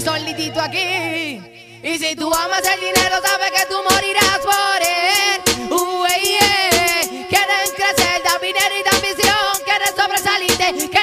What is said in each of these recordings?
solitito aquí. Y si tú amas el dinero, sabes que tú morirás por él. Uh, yeah. Quieren crecer, dar dinero y dar visión. Quieren sobresalirte.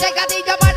las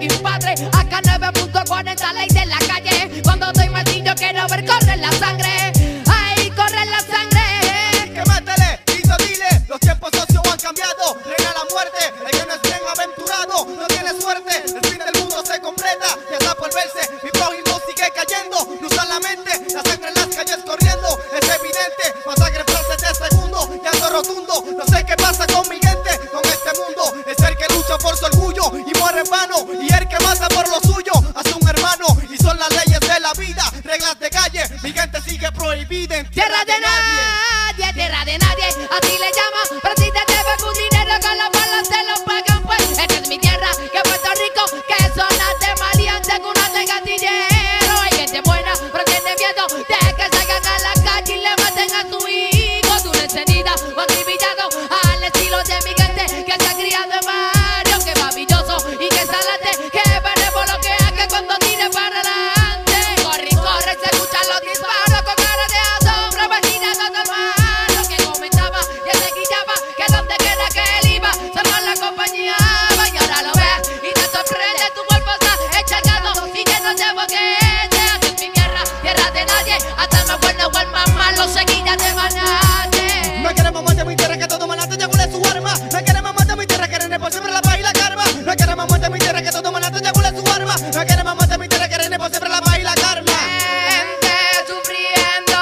y padre. Acá 9.40, ley de la calle. Cuando doy martillo quiero ver correr la sangre. Ahí corre la sangre. Que mátale y dile, los tiempos socios han cambiado. Reina la muerte, el que no es bien aventurado no tiene suerte. El fin del mundo se completa, ya está por verse. Mi prójimo sigue cayendo, no solamente la sangre en las calles corriendo. gigante sigue prohibida en tierra, de, nadie. Tierra de nadie, así le llama, pero si te deben un dinero con las balas te lo pagan pues. Esta es mi tierra, que Puerto Rico, que son las de maleantes, que una de gatillero. Hay gente buena, pero tiene miedo de que salgan a la calle y le karma. No quiere mamá te mi siempre la paz y la karma. Gente sufriendo,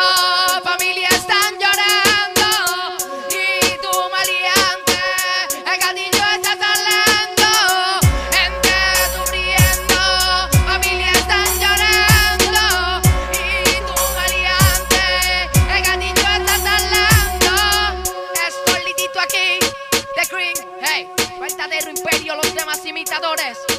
familia están llorando. Y tú maleante, el gatillo está saliendo. Gente sufriendo, familia están llorando. Y tú maleante, el gatillo está saliendo. Estoy litito aquí, The Green, hey, verdadero imperio, los demás imitadores.